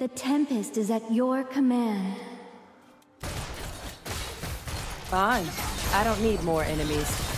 The Tempest is at your command. Fine. I don't need more enemies.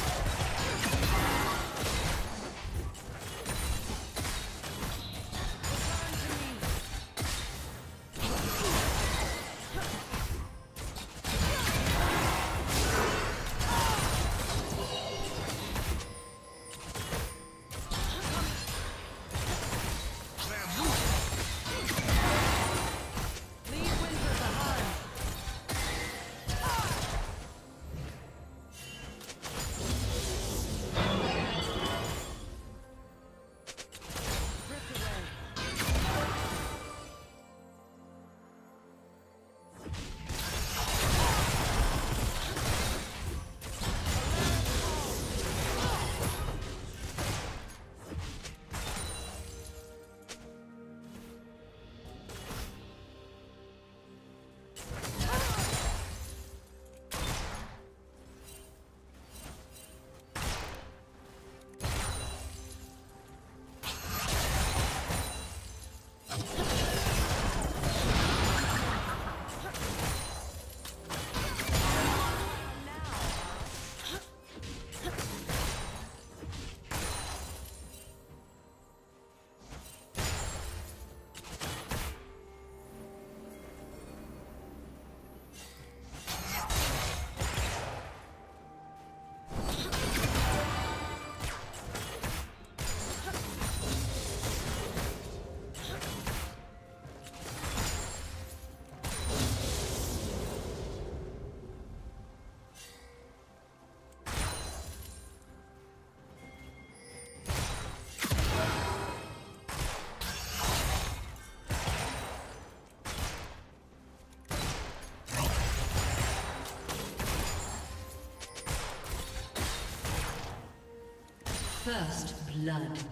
First blood.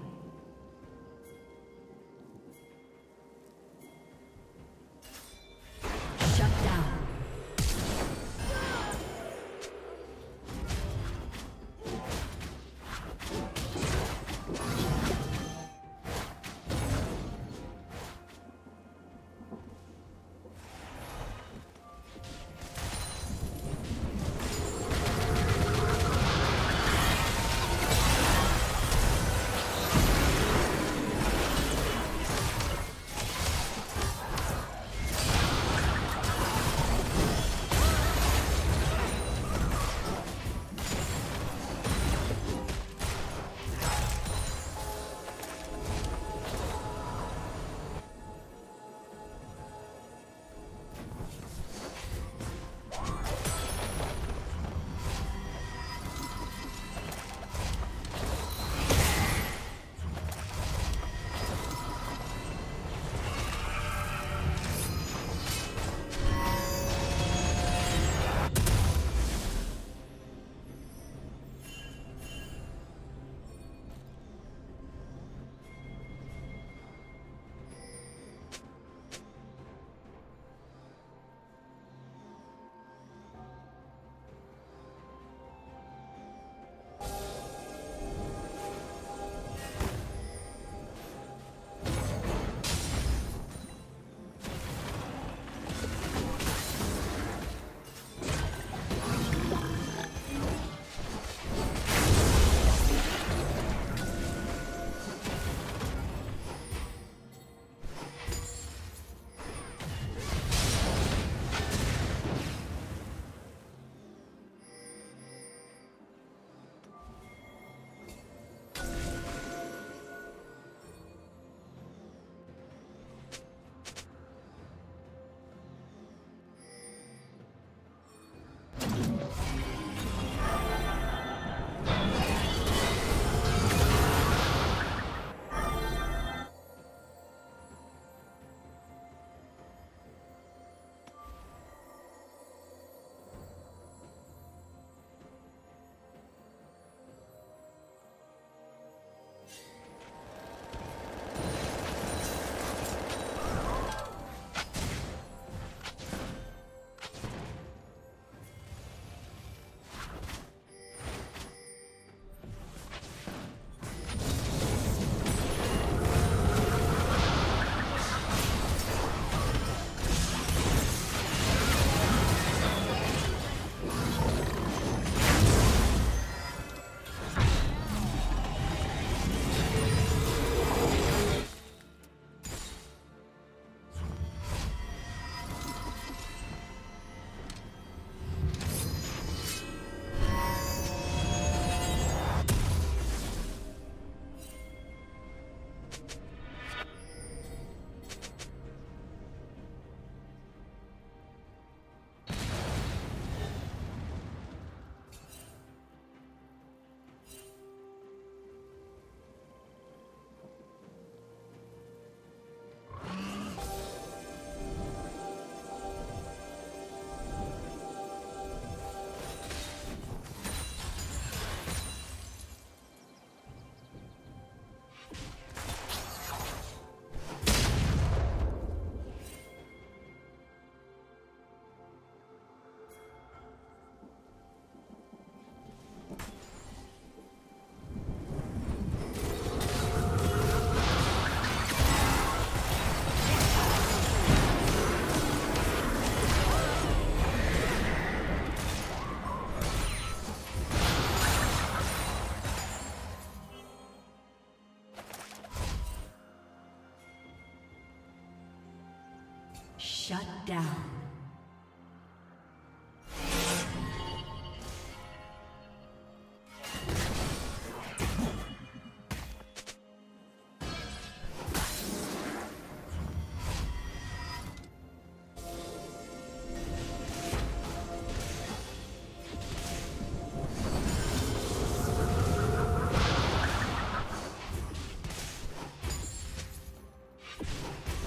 Shut down.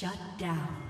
Shut down.